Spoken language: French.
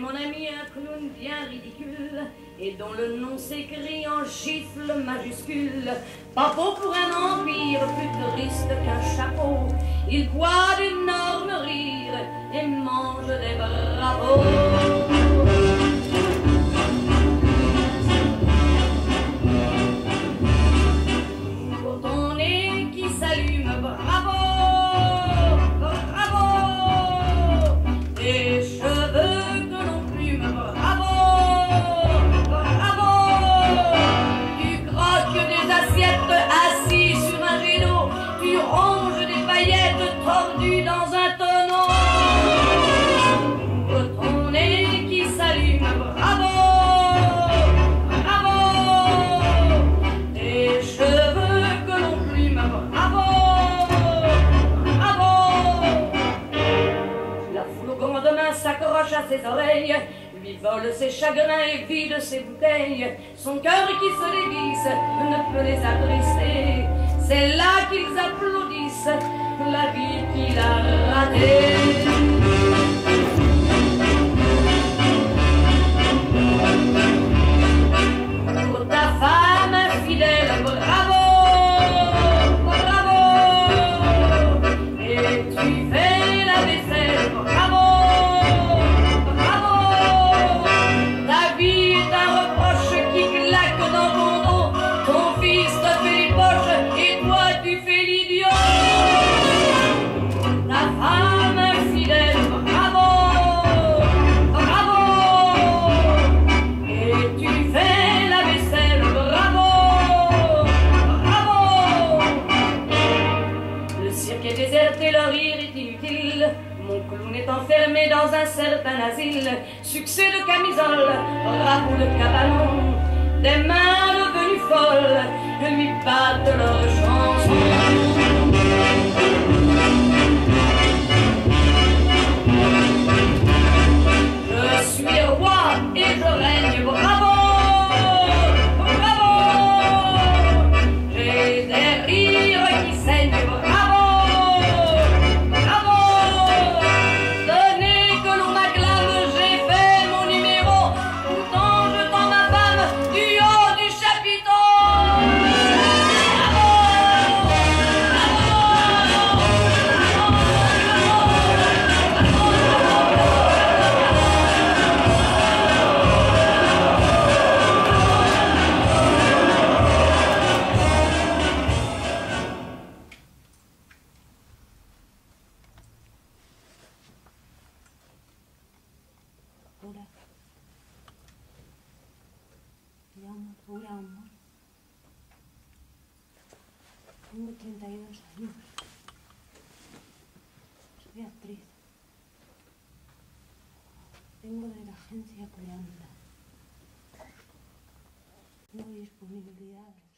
ami un clown bien ridicule et dont le nom s'écrit en gifle majuscule. Pas beau pour un empire plus triste qu'un chapeau. Il boit d'énormes rires et mange des bravos. Ses oreilles, lui vole ses chagrins et vide ses bouteilles. Son cœur qui se dévisse ne peut les adresser. C'est là qu'ils applaudissent la vie qu'il a ratée. Enfermé dans un certain asile. Succès de camisole, rapport de cabanon, des mains devenues folles lui battent leurs chansons. Tengo 32 años. Soy actriz. Vengo de la agencia Coyanda. No disponibilidades.